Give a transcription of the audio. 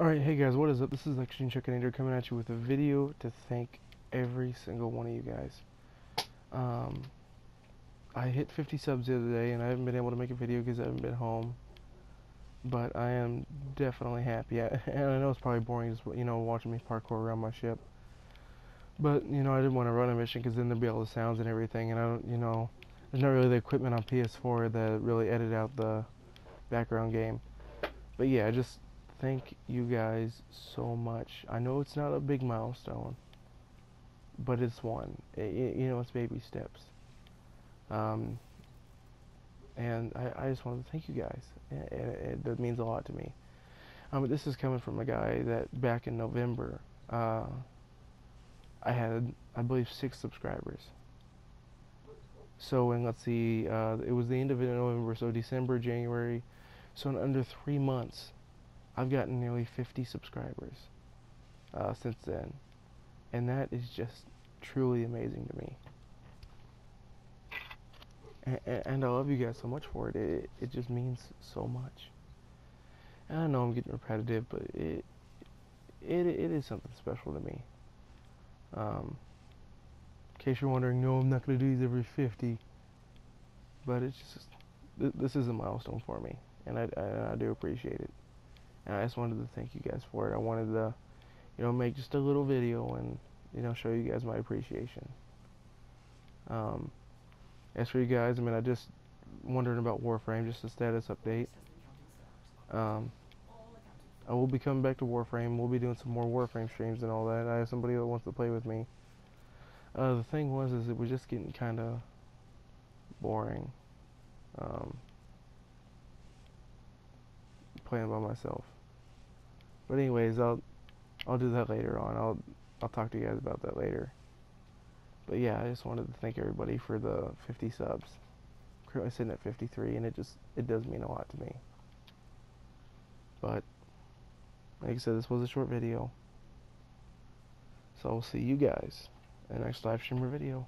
Alright, hey guys, what is up? This is Extreme Chuckinator coming at you with a video to thank every single one of you guys. Um, I hit 50 subs the other day and I haven't been able to make a video because I haven't been home. But I am definitely happy. I, and I know it's probably boring just, you know, watching me parkour around my ship. But, you know, I didn't want to run a mission because then there'd be all the sounds and everything. And I don't, you know, there's not really the equipment on PS4 that really edit out the background game. But yeah, I just thank you guys so much. I know it's not a big milestone, but it's one. It, you know, it's baby steps. Um, and I, I, just wanted to thank you guys. It, it, it, means a lot to me. Um, this is coming from a guy that back in November, uh, I had, I believe, six subscribers. So, and let's see, uh, it was the end of November, so December, January. So in under three months, I've gotten nearly 50 subscribers uh, since then. And that is just truly amazing to me. And, and, I love you guys so much for it. it. It just means so much. And I know I'm getting repetitive, but it it it is something special to me. Um, in case you're wondering, no, I'm not gonna do these every 50. But it's just this is a milestone for me, and I, I I do appreciate it. And I just wanted to thank you guys for it. I wanted to, you know, make just a little video and, you know, show you guys my appreciation. Um, as for you guys, I mean, I just wondering about Warframe, just a status update. Um, I will be coming back to Warframe. We'll be doing some more Warframe streams and all that. I have somebody that wants to play with me. Uh, the thing was, is it was just getting kind of boring. Um, playing by myself. But anyways, I'll I'll do that later on. I'll I'll talk to you guys about that later. But yeah, I just wanted to thank everybody for the 50 subs. Currently sitting at 53, and it just it does mean a lot to me. But like I said, this was a short video. So I'll see you guys in the next live stream or video.